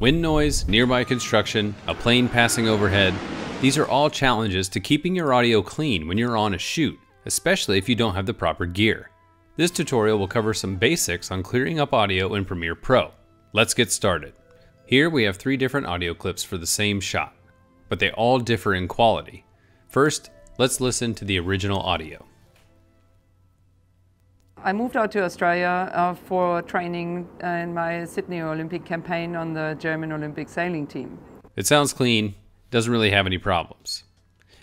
Wind noise, nearby construction, a plane passing overhead, these are all challenges to keeping your audio clean when you're on a shoot, especially if you don't have the proper gear. This tutorial will cover some basics on clearing up audio in Premiere Pro. Let's get started. Here we have three different audio clips for the same shot, but they all differ in quality. First, let's listen to the original audio. I moved out to Australia uh, for training in my Sydney Olympic campaign on the German Olympic sailing team. It sounds clean, doesn't really have any problems.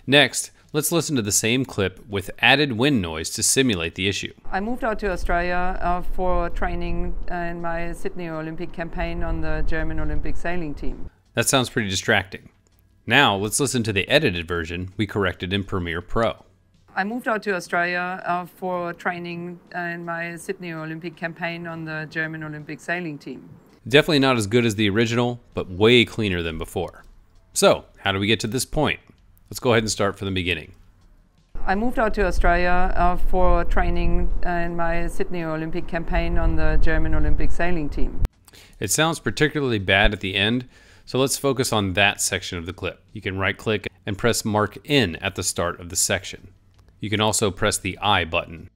Next, let's listen to the same clip with added wind noise to simulate the issue. I moved out to Australia uh, for training in my Sydney Olympic campaign on the German Olympic sailing team. That sounds pretty distracting. Now, let's listen to the edited version we corrected in Premiere Pro. I moved out to Australia uh, for training in my Sydney Olympic campaign on the German Olympic sailing team. Definitely not as good as the original, but way cleaner than before. So, how do we get to this point? Let's go ahead and start from the beginning. I moved out to Australia uh, for training in my Sydney Olympic campaign on the German Olympic sailing team. It sounds particularly bad at the end, so let's focus on that section of the clip. You can right click and press mark in at the start of the section. You can also press the I button.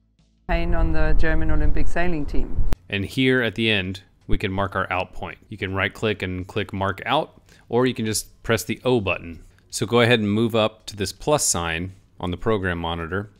On the German Olympic sailing team. And here at the end, we can mark our out point. You can right click and click mark out, or you can just press the O button. So go ahead and move up to this plus sign on the program monitor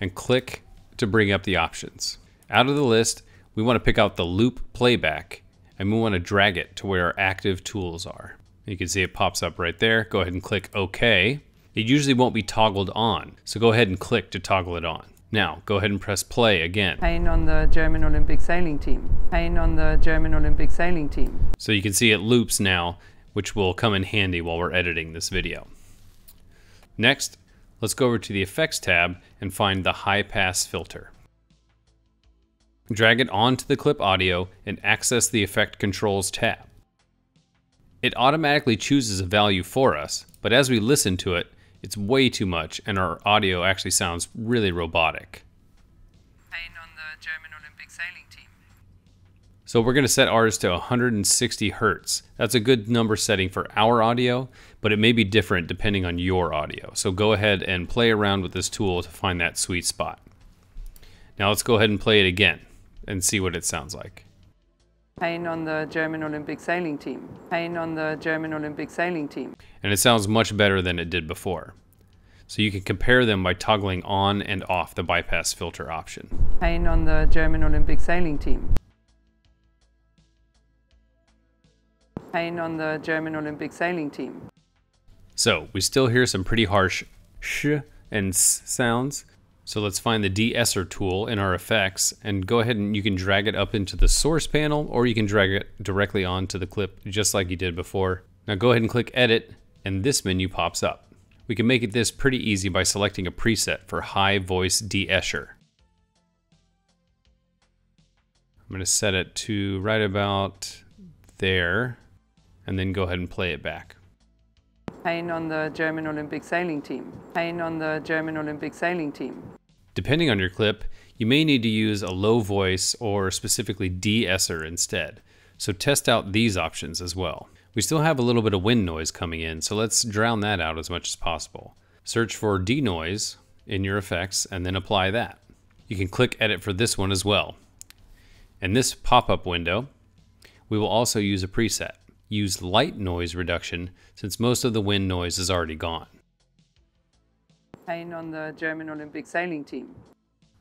and click to bring up the options. Out of the list, we want to pick out the loop playback and we want to drag it to where our active tools are. You can see it pops up right there. Go ahead and click OK. It usually won't be toggled on, so go ahead and click to toggle it on. Now, go ahead and press play again. Pain on the German Olympic sailing team. Pain on the German Olympic sailing team. So you can see it loops now, which will come in handy while we're editing this video. Next, let's go over to the Effects tab and find the High Pass filter. Drag it onto the clip audio and access the Effect Controls tab. It automatically chooses a value for us, but as we listen to it, it's way too much, and our audio actually sounds really robotic. Pain on the German Olympic sailing team. So we're going to set ours to 160 hertz. That's a good number setting for our audio, but it may be different depending on your audio. So go ahead and play around with this tool to find that sweet spot. Now let's go ahead and play it again and see what it sounds like. Pain on the German Olympic sailing team. Pain on the German Olympic sailing team. And it sounds much better than it did before. So you can compare them by toggling on and off the bypass filter option. Pain on the German Olympic sailing team. Pain on the German Olympic sailing team. So we still hear some pretty harsh sh and s sounds, so let's find the de-esser tool in our effects and go ahead and you can drag it up into the source panel or you can drag it directly onto the clip just like you did before. Now go ahead and click edit and this menu pops up. We can make it this pretty easy by selecting a preset for high voice de-esser. I'm going to set it to right about there and then go ahead and play it back. Pain on the German Olympic sailing team. Pain on the German Olympic sailing team. Depending on your clip, you may need to use a low voice or specifically de-esser instead. So test out these options as well. We still have a little bit of wind noise coming in, so let's drown that out as much as possible. Search for denoise in your effects and then apply that. You can click edit for this one as well. In this pop-up window, we will also use a preset. Use light noise reduction since most of the wind noise is already gone. Pain on the German Olympic sailing team.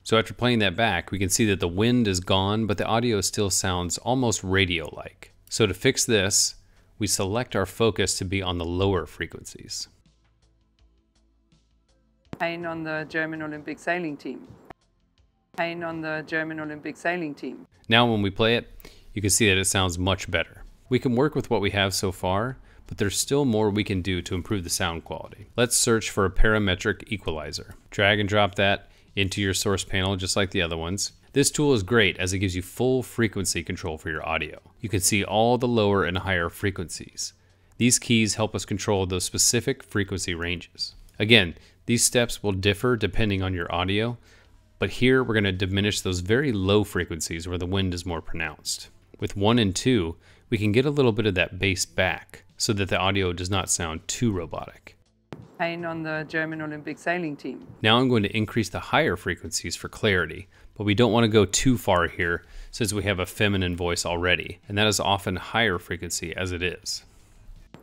So after playing that back, we can see that the wind is gone, but the audio still sounds almost radio-like. So to fix this, we select our focus to be on the lower frequencies. Pain on the German Olympic sailing team. Pain on the German Olympic sailing team. Now when we play it, you can see that it sounds much better. We can work with what we have so far, but there's still more we can do to improve the sound quality. Let's search for a parametric equalizer. Drag and drop that into your source panel just like the other ones. This tool is great as it gives you full frequency control for your audio. You can see all the lower and higher frequencies. These keys help us control those specific frequency ranges. Again, these steps will differ depending on your audio, but here we're going to diminish those very low frequencies where the wind is more pronounced. With 1 and 2, we can get a little bit of that bass back so that the audio does not sound too robotic. Campaign on the German Olympic sailing team. Now I'm going to increase the higher frequencies for clarity, but we don't want to go too far here since we have a feminine voice already, and that is often higher frequency as it is.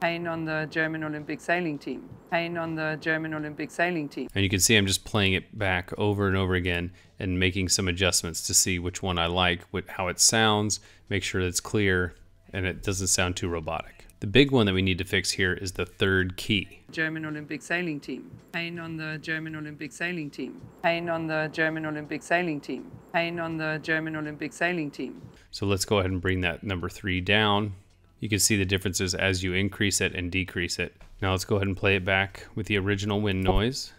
Campaign on the German Olympic sailing team. Pain on the German Olympic sailing team. And you can see I'm just playing it back over and over again and making some adjustments to see which one I like, how it sounds, make sure it's clear, and it doesn't sound too robotic. The big one that we need to fix here is the third key. German Olympic sailing team. Pain on the German Olympic sailing team. Pain on the German Olympic sailing team. Pain on the German Olympic sailing team. So let's go ahead and bring that number three down. You can see the differences as you increase it and decrease it. Now let's go ahead and play it back with the original wind noise.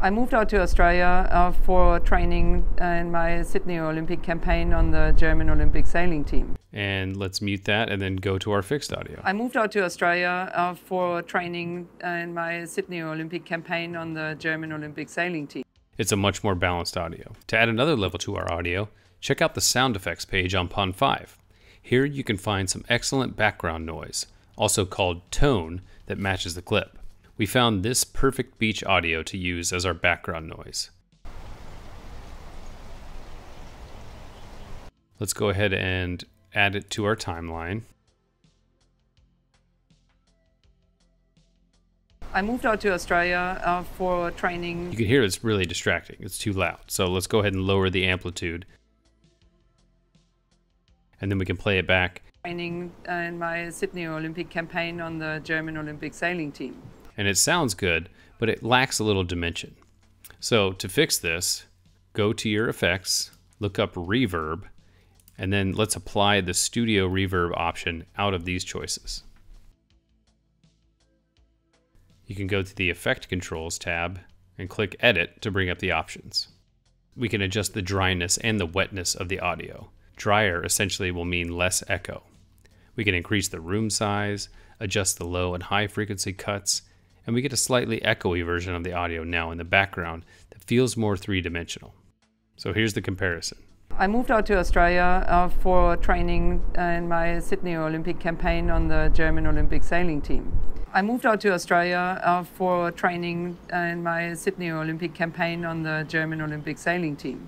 I moved out to Australia uh, for training in my Sydney Olympic campaign on the German Olympic sailing team. And let's mute that and then go to our fixed audio. I moved out to Australia uh, for training in my Sydney Olympic campaign on the German Olympic sailing team. It's a much more balanced audio. To add another level to our audio, check out the sound effects page on Pond5. Here you can find some excellent background noise, also called tone, that matches the clip we found this perfect beach audio to use as our background noise. Let's go ahead and add it to our timeline. I moved out to Australia uh, for training. You can hear it's really distracting. It's too loud. So let's go ahead and lower the amplitude. And then we can play it back. Training in my Sydney Olympic campaign on the German Olympic sailing team and it sounds good, but it lacks a little dimension. So to fix this, go to your effects, look up reverb, and then let's apply the studio reverb option out of these choices. You can go to the effect controls tab and click edit to bring up the options. We can adjust the dryness and the wetness of the audio. Drier essentially will mean less echo. We can increase the room size, adjust the low and high frequency cuts, and we get a slightly echoey version of the audio now in the background that feels more three dimensional. So here's the comparison. I moved out to Australia uh, for training in my Sydney Olympic campaign on the German Olympic sailing team. I moved out to Australia uh, for training in my Sydney Olympic campaign on the German Olympic sailing team.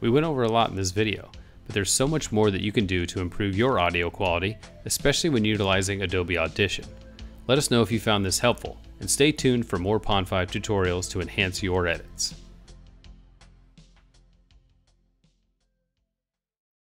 We went over a lot in this video, but there's so much more that you can do to improve your audio quality, especially when utilizing Adobe Audition. Let us know if you found this helpful and stay tuned for more Pond5 tutorials to enhance your edits.